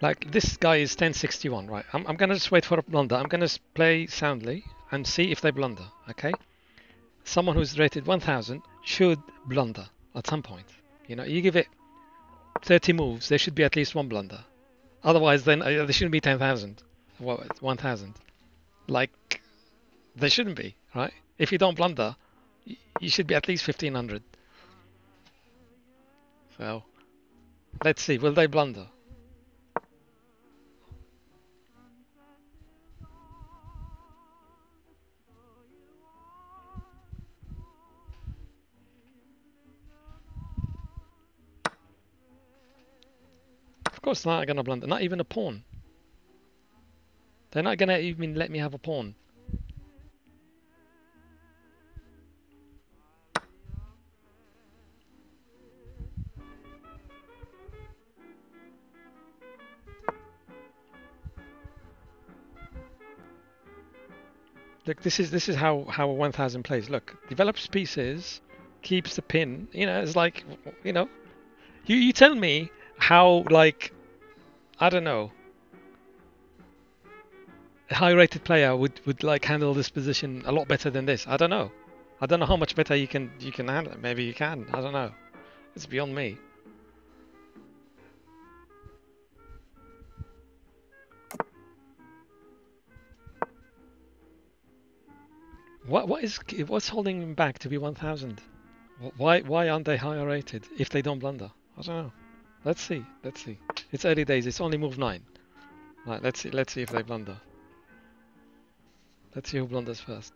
Like this guy is 1061, right? I'm, I'm gonna just wait for a blunder. I'm gonna play soundly and see if they blunder. Okay. Someone who's rated 1000 should blunder at some point. You know, you give it 30 moves, there should be at least one blunder. Otherwise, then uh, there shouldn't be 10,000. What 1000? Like there shouldn't be, right? If you don't blunder, you should be at least 1500. So let's see, will they blunder? Course, they're not gonna blunder. Not even a pawn. They're not gonna even let me have a pawn. Look, this is this is how how a 1000 plays. Look, develops pieces, keeps the pin. You know, it's like you know, you you tell me how like I don't know a high-rated player would would like handle this position a lot better than this. I don't know. I don't know how much better you can you can handle it. Maybe you can. I don't know. It's beyond me. What what is what's holding them back to be 1000? Why why aren't they higher rated if they don't blunder? I don't know. Let's see. Let's see. It's early days. It's only move nine. Right. Let's see. Let's see if they blunder. Let's see who blunders first.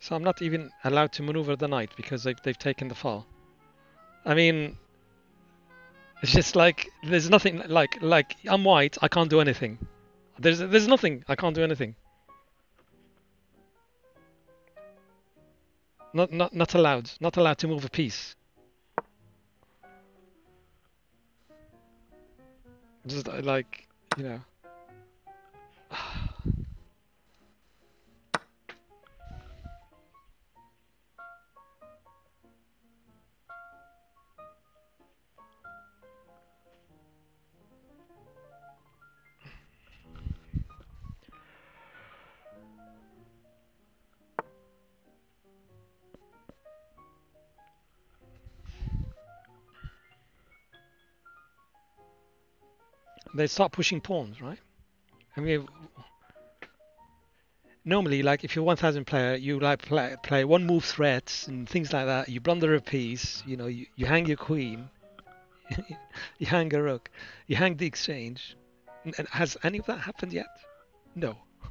So I'm not even allowed to maneuver the knight because they've they've taken the fall. I mean, it's just like there's nothing like like I'm white. I can't do anything. There's there's nothing. I can't do anything. Not not not allowed. Not allowed to move a piece. Just uh, like you know. They start pushing pawns, right? I mean, normally, like if you're 1000 player, you like play, play one move threats and things like that. You blunder a piece, you know, you, you hang your queen, you hang a rook, you hang the exchange. And, has any of that happened yet? No.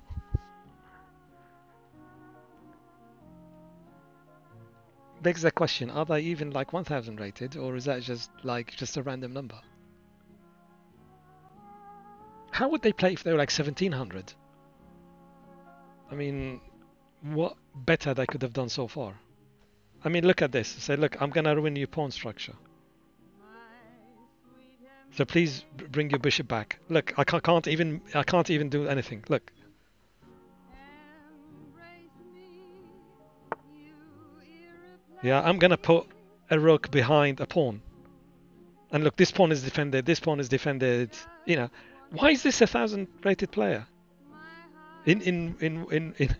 Begs the question: Are they even like 1000 rated, or is that just like just a random number? How would they play if they were like 1700? I mean, what better they could have done so far? I mean, look at this. Say, look, I'm gonna ruin your pawn structure. So please bring your bishop back. Look, I can't even I can't even do anything. Look, yeah, I'm gonna put a rook behind a pawn. And look, this pawn is defended. This pawn is defended. You know, why is this a thousand rated player? In in in in in,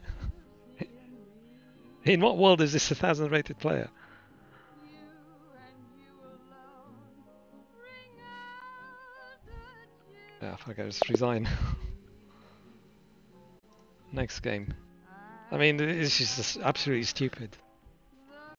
in what world is this a thousand rated player? Yeah, fuck, I just resign. Next game. I mean, it's just absolutely stupid.